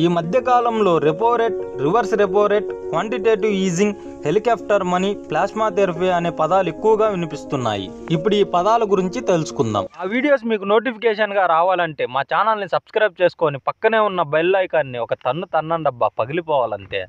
ఈ మధ్య కాలంలో repo rate reverse repo rate quantitative easing helicopter money plasma therapy అనే పదాలు ఎక్కువగా వినిపిస్తున్నాయి. ఇప్పుడు ఈ పదాల గురించి తెలుసుకుందాం. ఆ వీడియోస్ మీకు నోటిఫికేషన్గా రావాలంటే మా ఛానల్ని సబ్స్క్రైబ్ చేసుకొని పక్కనే ఉన్న బెల్ ఐకాన్ని ఒక తన్ను తన్నండబ్బా పగిలిపోవాలంతే.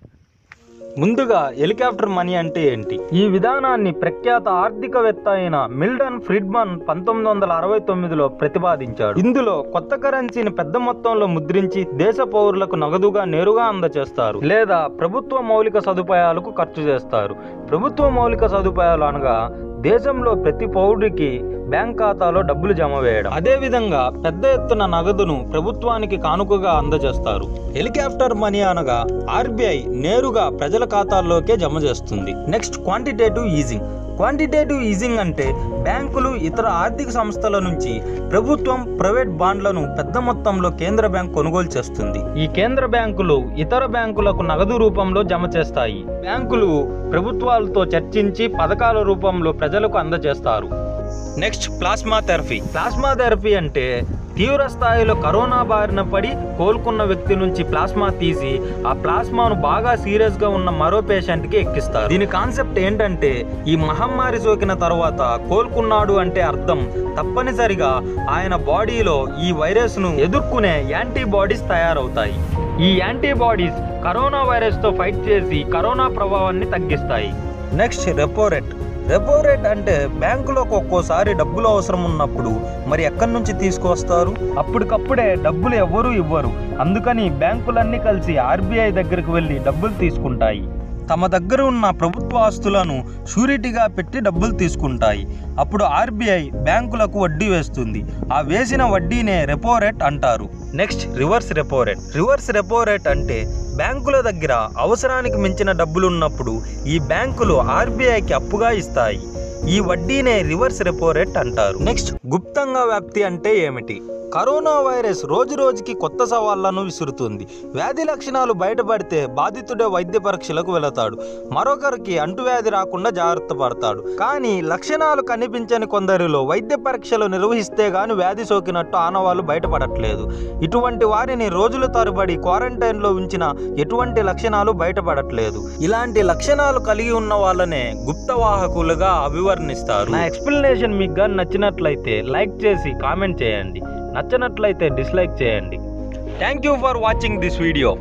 ముందుగా హెలికాప్టర్ మనీ అంటే ఏంటి? ఈ విధానాన్ని ప్రఖ్యాత ఆర్థికవేత్త అయిన మిల్డన్ ఫ్రిడ్మన్ పంతొమ్మిది వందల అరవై తొమ్మిదిలో ప్రతిపాదించాడు. ఇందులో కొత్త కరెన్సీని పెద్ద మొత్తంలో ముద్రించి దేశ పౌరులకు నగదుగా నేరుగా అందజేస్తారు. లేదా ప్రభుత్వ మౌలిక సదుపాయాలకు ఖర్చు చేస్తారు. ప్రభుత్వ మౌలిక సదుపాయాలు అనగా దేశంలో ప్రతి పౌరుడికి బ్యాంక్ ఖాతాలో డబ్బులు జమ వేయడం. అదే విధంగా పెద్ద ఎత్తున నగదును ప్రభుత్వానికి కానుకగా అందజేస్తారు. హెలికాప్టర్ మనీ అనగా ఆర్బీఐ నేరుగా ప్రజల ఖాతాల్లోకే జమ చేస్తుంది. Next quantitative easing. Quantitative easing అంటే బ్యాంకులు ఇతర ఆర్థిక సంస్థల నుంచి ప్రభుత్వం ప్రైవేట్ బాండ్లను పెద్ద మొత్తంలో కేంద్ర బ్యాంక్ కొనుగోలు చేస్తుంది. ఈ కేంద్ర బ్యాంకులు ఇతర బ్యాంకులకు నగదు రూపంలో జమ చేస్తాయి. బ్యాంకులు ప్రభుత్వాలతో చర్చించి పథకాల రూపంలో ప్రజలకు అందజేస్తారు. Next plasma therapy. Plasma therapy అంటే తీవ్ర స్థాయిలో కరోనా బారిన పడి కోలుకున్న వ్యక్తి నుంచి ప్లాస్మా తీసి ఆ ప్లాస్మాను బాగా సీరియస్గా ఉన్న మరో పేషెంట్కి ఎక్కిస్తారు. దీని కాన్సెప్ట్ ఏంటంటే ఈ మహమ్మారి సోకిన తర్వాత కోలుకున్నాడు అంటే అర్థం తప్పనిసరిగా ఆయన బాడీలో ఈ వైరస్ను ఎదుర్కొనే యాంటీబాడీస్ తయారవుతాయి. ఈ యాంటీబాడీస్ కరోనా వైరస్తో ఫైట్ చేసి కరోనా ప్రభావాన్ని తగ్గిస్తాయి. నెక్స్ట్ రెపోరెట్. రెపో రేట్ అంటే బ్యాంకులోకి ఒక్కోసారి డబ్బులు అవసరం ఉన్నప్పుడు మరి ఎక్కడి నుంచి తీసుకొస్తారు అప్పటికప్పుడే డబ్బులు ఎవ్వరూ ఇవ్వరు. అందుకని బ్యాంకులన్నీ కలిసి ఆర్బీఐ దగ్గరికి వెళ్ళి డబ్బులు తీసుకుంటాయి. తమ దగ్గర ఉన్న ప్రభుత్వ ఆస్తులను షూరిటీగా పెట్టి డబ్బులు తీసుకుంటాయి. అప్పుడు ఆర్బీఐ బ్యాంకులకు వడ్డీ వేస్తుంది. ఆ వేసిన వడ్డీనే రెపో రేట్ అంటారు. Next reverse repo rate. Reverse repo rate అంటే బ్యాంకుల దగ్గర అవసరానికి మించిన డబ్బులున్నప్పుడు ఈ బ్యాంకులు ఆర్బీఐకి అప్పుగా ఇస్తాయి. ఈ వడ్డీనే రివర్స్ రెపో రేట్ అంటారు. నెక్స్ట్ గుప్తంగా వ్యాప్తి అంటే ఏమిటి? కరోనా వైరస్ రోజు రోజుకి కొత్త సవాళ్ళను విసురుతుంది. వ్యాధి లక్షణాలు బయటపడితే బాధితుడే వైద్య పరీక్షలకు వెళతాడు. మరొకరికి అంటువ్యాధి రాకుండా జాగ్రత్త పడతాడు. కానీ లక్షణాలు కనిపించని కొందరిలో వైద్య పరీక్షలు నిర్వహిస్తే గాని వ్యాధి సోకినట్టు ఆనవాళ్ళు బయటపడట్లేదు. ఇటువంటి వారిని రోజుల తరబడి క్వారంటైన్లో ఉంచిన ఎటువంటి లక్షణాలు బయటపడట్లేదు. ఇలాంటి లక్షణాలు కలిగి ఉన్న వాళ్ళనే గుప్తవాహకులుగా అభివర్ణిస్తారు. నా ఎక్స్ప్లెనేషన్ మీకు కానీ నచ్చినట్లయితే లైక్ చేసి కామెంట్ చేయండి. నచ్చినట్లయితే డిస్లైక్ చేయండి. Thank you for watching this video